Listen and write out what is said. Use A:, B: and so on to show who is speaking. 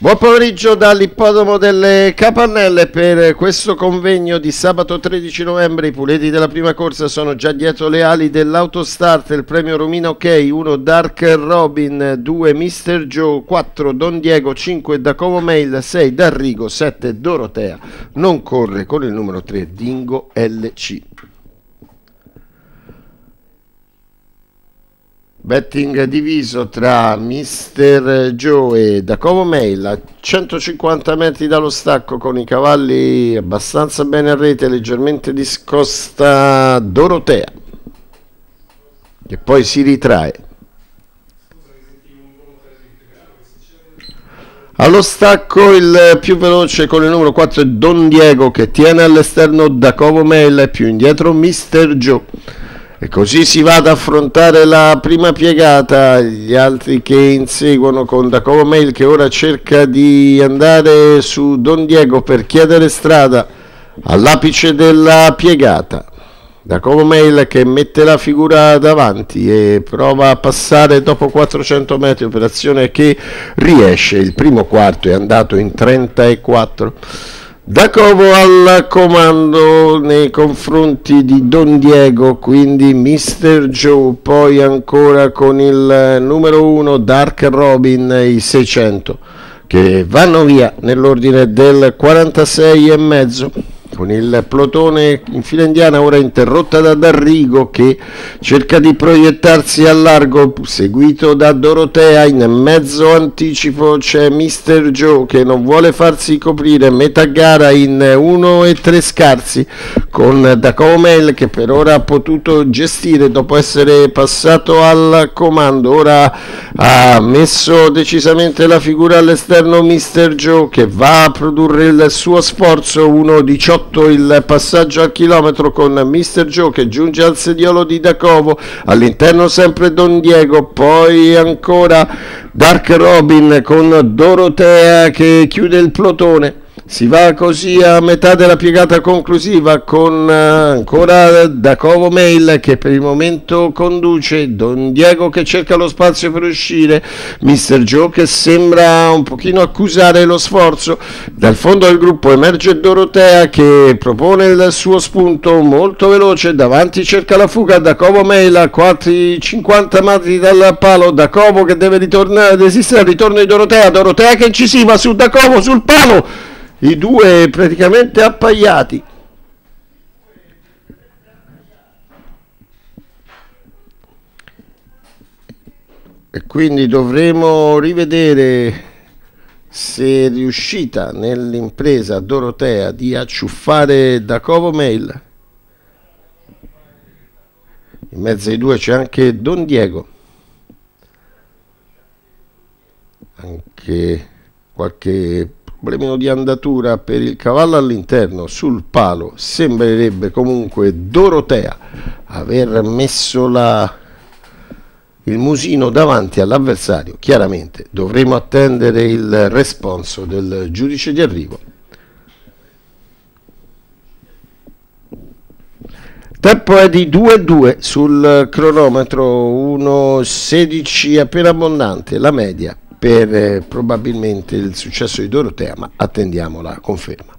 A: Buon pomeriggio dall'ippodromo delle Capannelle per questo convegno di sabato 13 novembre. I puleti della prima corsa sono già dietro le ali dell'Autostart. Il premio Romina Ok, 1 Dark Robin, 2 Mr. Joe, 4 Don Diego, 5 Dacovo Mail, 6 D'Arrigo, 7 Dorotea. Non corre con il numero 3 Dingo LC. Betting diviso tra Mr. Joe e Dacomo Mail a 150 metri dallo stacco con i cavalli abbastanza bene a rete, leggermente discosta Dorotea, che poi si ritrae. Allo stacco il più veloce con il numero 4 è Don Diego che tiene all'esterno Dacovo Mail e più indietro Mr. Joe. E così si va ad affrontare la prima piegata, gli altri che inseguono con Dacovo Mail che ora cerca di andare su Don Diego per chiedere strada all'apice della piegata. Dacovo Mail che mette la figura davanti e prova a passare dopo 400 metri, operazione che riesce, il primo quarto è andato in 34. Dacovo al comando nei confronti di Don Diego, quindi Mr. Joe, poi ancora con il numero 1 Dark Robin, i 600, che vanno via nell'ordine del 46 e mezzo con il plotone in fila indiana ora interrotta da Darrigo che cerca di proiettarsi a largo seguito da Dorotea in mezzo anticipo c'è Mr. Joe che non vuole farsi coprire metà gara in 1 e 3 scarsi con Dacomel che per ora ha potuto gestire dopo essere passato al comando ora ha messo decisamente la figura all'esterno Mr. Joe che va a produrre il suo sforzo 1.18 il passaggio al chilometro con Mr. Joe che giunge al sediolo di Dacovo, all'interno sempre Don Diego, poi ancora Dark Robin con Dorotea che chiude il plotone. Si va così a metà della piegata conclusiva con uh, ancora Dacovo Mail che per il momento conduce, Don Diego che cerca lo spazio per uscire, Mr. Joe che sembra un pochino accusare lo sforzo. Dal fondo del gruppo emerge Dorotea che propone il suo spunto molto veloce, davanti cerca la fuga, Dacovo Mail a quasi 50 metri dal palo, Dacovo che deve ritornare, desistere ritorno di Dorotea, Dorotea che incisiva su Dacovo sul palo i due praticamente appaiati. E quindi dovremo rivedere se è riuscita nell'impresa Dorotea di acciuffare da Covo Mail. In mezzo ai due c'è anche Don Diego. Anche qualche problemino di andatura per il cavallo all'interno sul palo sembrerebbe comunque Dorotea aver messo la, il musino davanti all'avversario. Chiaramente dovremo attendere il responso del giudice di arrivo. Tempo è di 2-2 sul cronometro 1.16 appena abbondante la media per eh, probabilmente il successo di Dorotea, ma attendiamo la conferma.